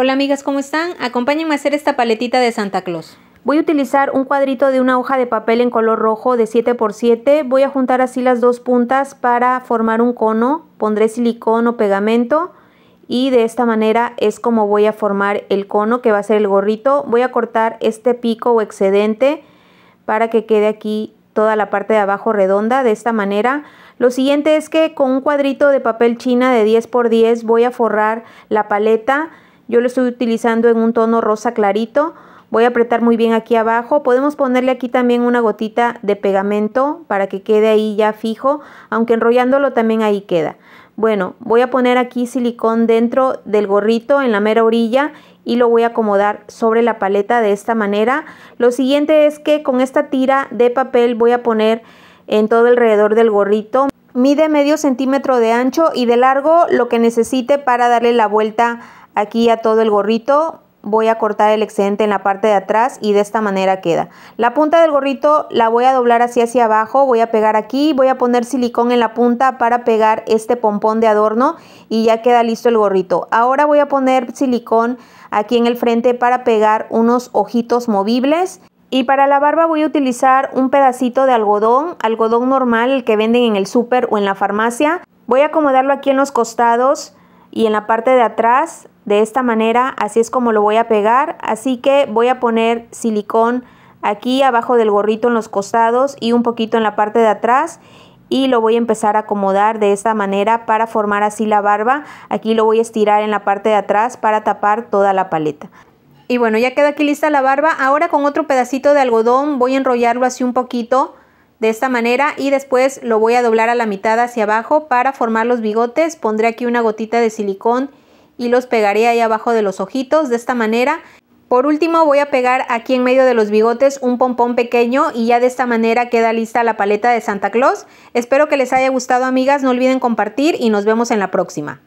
Hola amigas, ¿cómo están? Acompáñenme a hacer esta paletita de Santa Claus. Voy a utilizar un cuadrito de una hoja de papel en color rojo de 7x7. Voy a juntar así las dos puntas para formar un cono. Pondré silicón o pegamento y de esta manera es como voy a formar el cono que va a ser el gorrito. Voy a cortar este pico o excedente para que quede aquí toda la parte de abajo redonda de esta manera. Lo siguiente es que con un cuadrito de papel china de 10 x 10 voy a forrar la paleta yo lo estoy utilizando en un tono rosa clarito. Voy a apretar muy bien aquí abajo. Podemos ponerle aquí también una gotita de pegamento para que quede ahí ya fijo, aunque enrollándolo también ahí queda. Bueno, voy a poner aquí silicón dentro del gorrito en la mera orilla y lo voy a acomodar sobre la paleta de esta manera. Lo siguiente es que con esta tira de papel voy a poner en todo alrededor del gorrito. Mide medio centímetro de ancho y de largo lo que necesite para darle la vuelta aquí a todo el gorrito voy a cortar el excedente en la parte de atrás y de esta manera queda. La punta del gorrito la voy a doblar así hacia abajo, voy a pegar aquí, voy a poner silicón en la punta para pegar este pompón de adorno y ya queda listo el gorrito. Ahora voy a poner silicón aquí en el frente para pegar unos ojitos movibles. Y para la barba voy a utilizar un pedacito de algodón, algodón normal, el que venden en el súper o en la farmacia. Voy a acomodarlo aquí en los costados y en la parte de atrás de esta manera así es como lo voy a pegar. Así que voy a poner silicón aquí abajo del gorrito en los costados y un poquito en la parte de atrás. Y lo voy a empezar a acomodar de esta manera para formar así la barba. Aquí lo voy a estirar en la parte de atrás para tapar toda la paleta. Y bueno ya queda aquí lista la barba. Ahora con otro pedacito de algodón voy a enrollarlo así un poquito de esta manera y después lo voy a doblar a la mitad hacia abajo para formar los bigotes. Pondré aquí una gotita de silicón y los pegaré ahí abajo de los ojitos de esta manera. Por último voy a pegar aquí en medio de los bigotes un pompón pequeño y ya de esta manera queda lista la paleta de Santa Claus. Espero que les haya gustado amigas, no olviden compartir y nos vemos en la próxima.